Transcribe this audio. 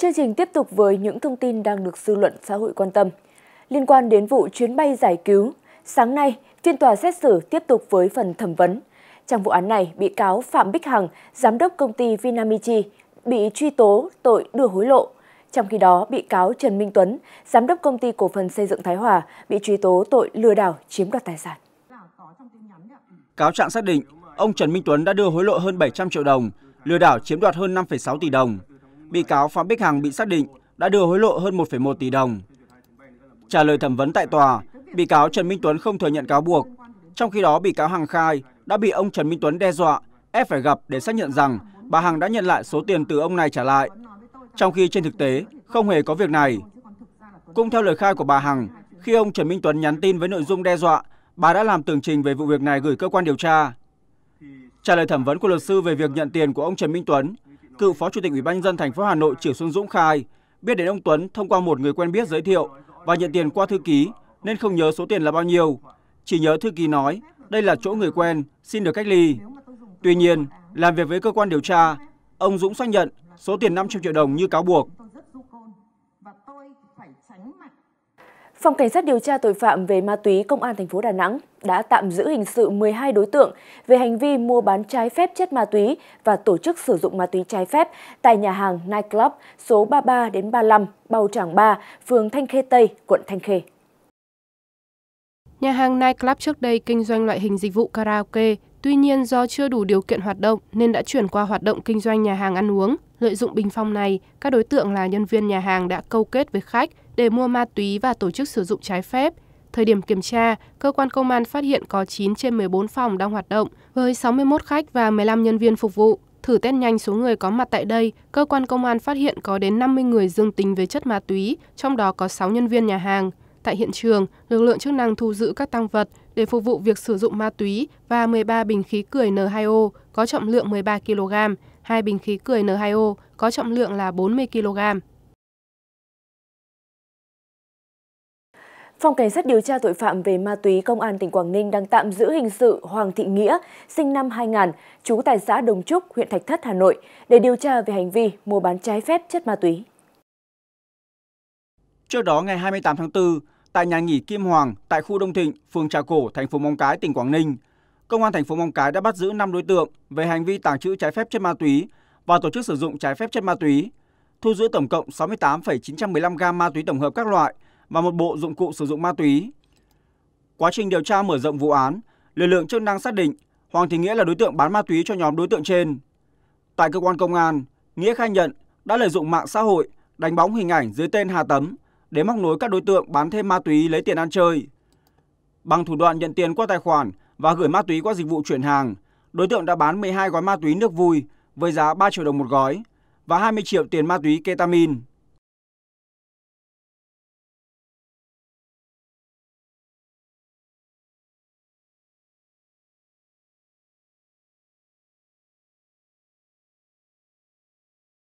Chương trình tiếp tục với những thông tin đang được dư luận xã hội quan tâm. Liên quan đến vụ chuyến bay giải cứu, sáng nay, phiên tòa xét xử tiếp tục với phần thẩm vấn. Trong vụ án này, bị cáo Phạm Bích Hằng, giám đốc công ty Vinamichi, bị truy tố tội đưa hối lộ. Trong khi đó, bị cáo Trần Minh Tuấn, giám đốc công ty cổ phần xây dựng Thái Hòa, bị truy tố tội lừa đảo chiếm đoạt tài sản. Cáo trạng xác định, ông Trần Minh Tuấn đã đưa hối lộ hơn 700 triệu đồng, lừa đảo chiếm đoạt hơn 5,6 tỷ đồng. Bị cáo Phạm Bích Hằng bị xác định đã đưa hối lộ hơn 1,1 tỷ đồng. Trả lời thẩm vấn tại tòa, bị cáo Trần Minh Tuấn không thừa nhận cáo buộc. Trong khi đó, bị cáo Hằng khai đã bị ông Trần Minh Tuấn đe dọa, ép phải gặp để xác nhận rằng bà Hằng đã nhận lại số tiền từ ông này trả lại. Trong khi trên thực tế không hề có việc này. Cũng theo lời khai của bà Hằng, khi ông Trần Minh Tuấn nhắn tin với nội dung đe dọa, bà đã làm tường trình về vụ việc này gửi cơ quan điều tra. Trả lời thẩm vấn của luật sư về việc nhận tiền của ông Trần Minh Tuấn, cựu Phó Chủ tịch Ủy ban nhân dân thành phố Hà Nội Trử Xuân Dũng khai biết đến ông Tuấn thông qua một người quen biết giới thiệu và nhận tiền qua thư ký nên không nhớ số tiền là bao nhiêu. Chỉ nhớ thư ký nói đây là chỗ người quen, xin được cách ly. Tuy nhiên, làm việc với cơ quan điều tra, ông Dũng xác nhận số tiền 500 triệu đồng như cáo buộc. Phòng Cảnh sát điều tra tội phạm về ma túy Công an thành phố Đà Nẵng đã tạm giữ hình sự 12 đối tượng về hành vi mua bán trái phép chất ma túy và tổ chức sử dụng ma túy trái phép tại nhà hàng Night Club số 33 đến 35, Bầu Trảng 3, phường Thanh Khê Tây, quận Thanh Khê. Nhà hàng Night Club trước đây kinh doanh loại hình dịch vụ karaoke, tuy nhiên do chưa đủ điều kiện hoạt động nên đã chuyển qua hoạt động kinh doanh nhà hàng ăn uống. Lợi dụng bình phong này, các đối tượng là nhân viên nhà hàng đã câu kết với khách để mua ma túy và tổ chức sử dụng trái phép. Thời điểm kiểm tra, cơ quan công an phát hiện có 9 trên 14 phòng đang hoạt động với 61 khách và 15 nhân viên phục vụ. Thử test nhanh số người có mặt tại đây, cơ quan công an phát hiện có đến 50 người dương tính với chất ma túy, trong đó có 6 nhân viên nhà hàng. Tại hiện trường, lực lượng chức năng thu giữ các tăng vật để phục vụ việc sử dụng ma túy và 13 bình khí cười N2O có trọng lượng 13 kg, hai bình khí cười N2O có trọng lượng là 40 kg. Phòng Cảnh sát điều tra tội phạm về ma túy Công an tỉnh Quảng Ninh đang tạm giữ hình sự Hoàng Thị Nghĩa, sinh năm 2000, trú tại xã Đồng Trúc, huyện Thạch Thất, Hà Nội, để điều tra về hành vi mua bán trái phép chất ma túy. Trước đó ngày 28 tháng 4, tại nhà nghỉ Kim Hoàng tại khu Đông Thịnh, phường Trà Cổ, thành phố Móng Cái, tỉnh Quảng Ninh, Công an thành phố Móng Cái đã bắt giữ 5 đối tượng về hành vi tàng trữ trái phép chất ma túy và tổ chức sử dụng trái phép chất ma túy, thu giữ tổng cộng 68,915 gam ma túy tổng hợp các loại và một bộ dụng cụ sử dụng ma túy. Quá trình điều tra mở rộng vụ án, lực lượng chức năng xác định Hoàng Thị Nghĩa là đối tượng bán ma túy cho nhóm đối tượng trên. Tại cơ quan công an, Nghĩa khai nhận đã lợi dụng mạng xã hội đánh bóng hình ảnh dưới tên Hà Tấm để móc nối các đối tượng bán thêm ma túy lấy tiền ăn chơi. Bằng thủ đoạn nhận tiền qua tài khoản và gửi ma túy qua dịch vụ chuyển hàng, đối tượng đã bán 12 gói ma túy nước vui với giá 3 triệu đồng một gói và 20 triệu tiền ma túy ketamin.